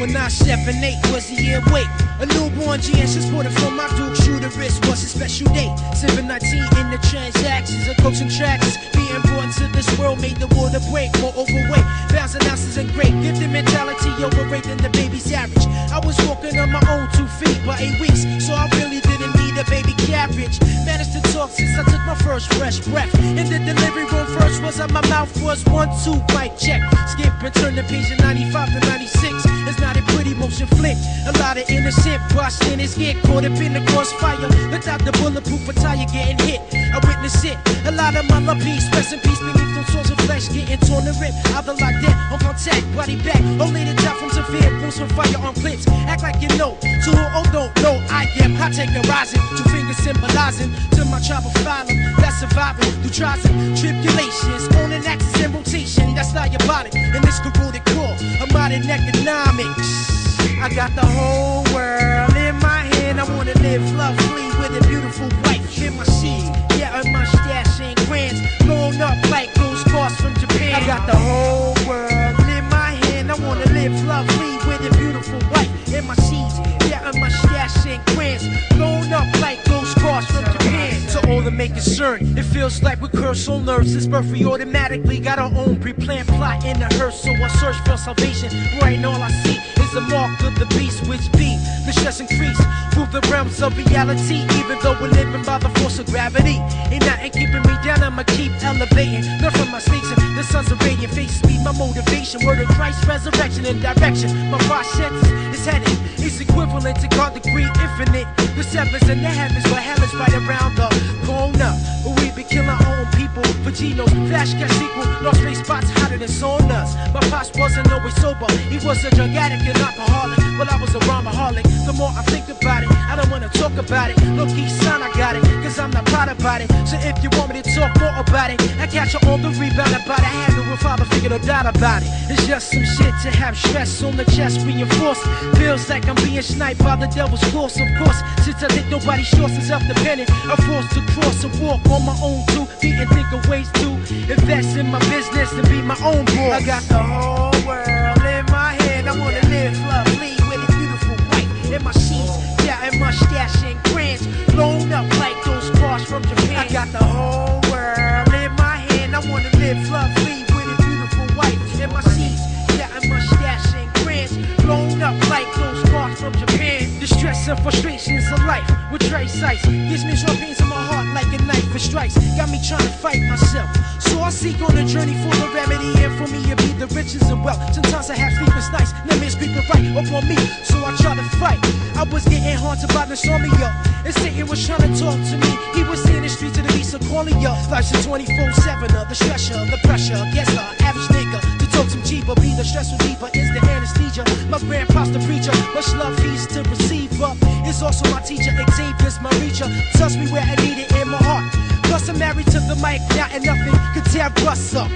When I seven eight was a year wait. A newborn GS transported from my Duke shooter wrist was a special date. 719 in the transactions of coaching tracks. Being born to this world made the water break. More overweight, thousand ounces and great. Gifted mentality overrate than the baby's average. I was walking on my own two feet by eight weeks, so I really didn't need a baby carriage. Managed to talk since I took my first fresh breath. In the delivery room, first was on my mouth was one, two, mic check. Skip and turn the page of 95 to 96. Flick. A lot of innocent bystanders get caught up in the crossfire. Without the bulletproof attire getting hit. I witness it. A lot of my peace, rest in peace beneath those swords of flesh getting torn and ripped. Either like that on contact, body back. Only to die from severe wounds from fire on clips. Act like you know. To who oh don't know, I am hot taker rising. Two fingers symbolizing to my tribal phylum. That's surviving through trials and tribulations. On an axis in rotation, that's diabolic. And this corroded core of modern economics. I got the whole world in my hand. I wanna live lovely with a beautiful wife in my seat. Yeah, a mustache and grands blown up like those cars from Japan. I got the whole world in my hand. I wanna live lovely with a beautiful wife in my seat. Yeah, a mustache and grands blown up like those cars from Japan. To all the make concern, it feels like we curse on nerves. Since birth, we automatically got our own pre-planned plot in the hearse. So I search for salvation. And all I see of reality. Even though we're living by the force of gravity, ain't nothing keeping me down. I'ma keep elevating. Learn from my station. The sun's a radiant face me my motivation. Word of Christ, resurrection and direction. My process is headed. It's equivalent to God degree infinite. The sevens and the heavens, but hell is right around the corner. We be killing our own people for. Flash cat sequel, lost space spots hotter than saunas. My pops wasn't always sober. He was a drug addict and alcoholic. Well, I was a rhymaholic. The more I think about it. Look, each son, I got it, cause I'm not proud about it. So if you want me to talk more about it, I catch you on the rebound about it. It with father figure, no doubt about it. It's just some shit to have stress on the chest reinforced. Feels like I'm being sniped by the devil's force, of course. Since I think nobody sure since self-dependent, I'm forced to cross and walk on my own two feet and think of ways to invest in my business and be my own boss. I got the whole the whole world in my hand. I wanna live lovely with a beautiful wife in my. Yeah, and mustache and grands blown up like those cars from Japan. The stress and frustrations of life with trace sights gives me sharp pains in my heart like a knife it strikes. Got me trying to fight myself. So I seek on a journey for the remedy and for me to be the riches and wealth. Sometimes I have sleepless nights, nightmares creeping right up on me. So I try to fight. I was getting haunted by insomnia. And Satan was trying to talk to me. He of the beast, so calling ya. Life's a 24-7 of the stressor, the pressure. Guess the average nigga to talk some cheaper. Be the stress reliever is the anesthesia. My grandpa's the preacher. Much love he's to receive up. It's also my teacher, Xavier's my reacher. Touch me where I need it in my heart. Plus I'm married to the mic now and nothing could tear us up.